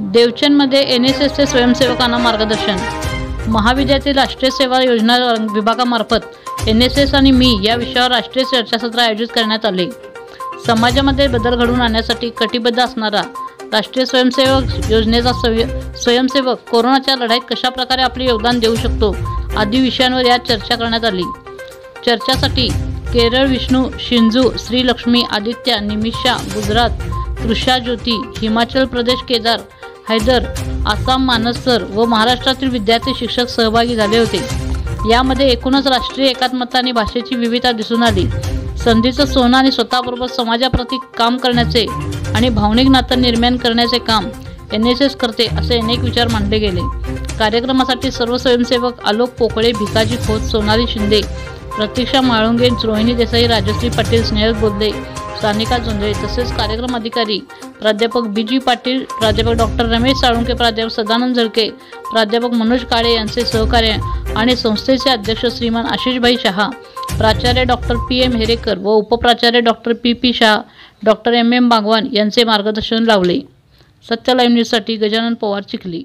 देवचंदमध्ये N S एसचे स्वयंसेवकांना मार्गदर्शन. महाविद्यालयातील राष्ट्रीय सेवा योजना विभागामार्फत एन एस एस आणि मी या विषयावर राष्ट्रीय चर्चासत्र आयोजित करण्यात आले. समाजामध्ये बदल घडवून आणण्यासाठी कटिबद्ध असणारा राष्ट्रीय स्वयंसेवक योजनेचा स्वय स्वयंसेवक कोरोनाच्या लढाईत कशाप्रकारे आपले योगदान देऊ शकतो आदी विषयांवर यात चर्चा करण्यात आली. चर्चासाठी केरळ विष्णू शिंजू श्रीलक्ष्मी आदित्य निमिषा गुजरात तृषा ज्योती हिमाचल प्रदेश केदार हैदर आसाम मानसर व महाराष्ट्रातील विद्यार्थी शिक्षक सहभागी झाले होते. यामध्ये एकूणच राष्ट्रीय एकात्मता आणि भाषेची विविधता दिसून आली. संधीचं सोनं आणि स्वतःबरोबर समाजाप्रती काम करण्याचे आणि भावनिक नातं निर्माण करण्याचे काम एन एस एस करते असे अनेक विचार मांडले गेले. कार्यक्रमासाठी सर्व स्वयंसेवक आलोक पोकळे भिकाजी खोत सोनाली शिंदे प्रतीक्षा माळुंगे रोहिणी देसाई राजश्री पाटील स्नेहल बोदले सानिका जोंधळे तसेच कार्यक्रम अधिकारी प्राध्यापक बी जी पाटील प्राध्यापक डॉक्टर रमेश साळुंके प्राध्यापक सदानंद झळके प्राध्यापक मनोज काळे यांचे सहकार्य आणि संस्थेचे अध्यक्ष श्रीमान आशिषभाई शहा प्राचार्य डॉक्टर पी एम हेरेकर व उपप्राचार्य doctor P P Shaha doctor M M Bagwan यांचे मार्गदर्शन लावले. सत्य लाईव्ह न्यूजसाठी गजानन पवार चिखली.